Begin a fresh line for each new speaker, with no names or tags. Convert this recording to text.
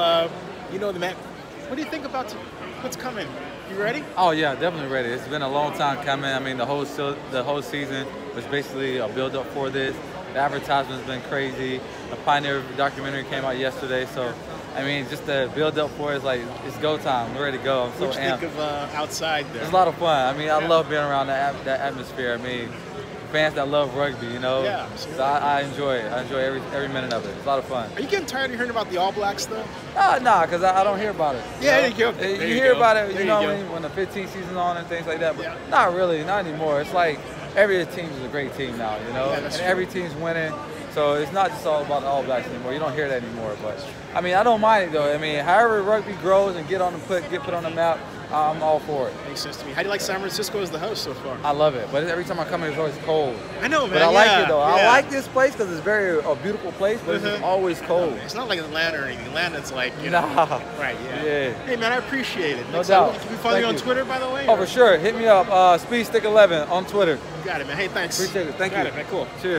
Uh, you know the map. What do you think about what's coming? You ready?
Oh yeah, definitely ready. It's been a long time coming. I mean, the whole the whole season was basically a build up for this. The advertisement's been crazy. The Pioneer documentary came out yesterday, so I mean, just the build up for it is like it's go time. We're ready to go. I'm so
what you
amped.
think of uh, outside there?
It's a lot of fun. I mean, I
Yeah.
love being around that that atmosphere. I mean, fans that love rugby, you know.
Yeah.
So I, I enjoy it. I enjoy every every minute of it. It's a lot of fun.
Are you getting tired of hearing about the All Blacks though?
Ah, nah, because I, I don't hear about it.
Yeah,
know?
there you go.
Uh, You,
you
hear
go.
about it,
There
you
you
know,
go.
when, when the 15 season's on and things like that. But
Yeah.
not really, not anymore. It's like every team is a great team now, you know,
Yeah,
and
true.
every team's winning. So it's not just all about the All Blacks anymore. You don't hear that anymore. But I mean, I don't mind it though. I mean, however rugby grows and get on the put get put on the map, I'm all for it.
Makes sense to me. How do you like San Francisco as the host so far?
I love it. But every time I come here, it's always cold.
I know, man.
But I like it though. I like this place because it's very a beautiful place, but it's just
Mhm.
always cold.
It's not like Atlanta or anything. Atlanta's like, you know.
Nah.
Right, yeah.
Yeah.
Hey, man, I appreciate it.
No
Thanks.
doubt.
Can we follow
Thank
you on
you.
Twitter, by the way?
Oh,
or-
for sure. Hit me up. Uh, Speedstick11 on Twitter.
You got it, man. Hey, thanks.
Appreciate it. Thank you.
Got
you.
it, man. Cool.
Cheers.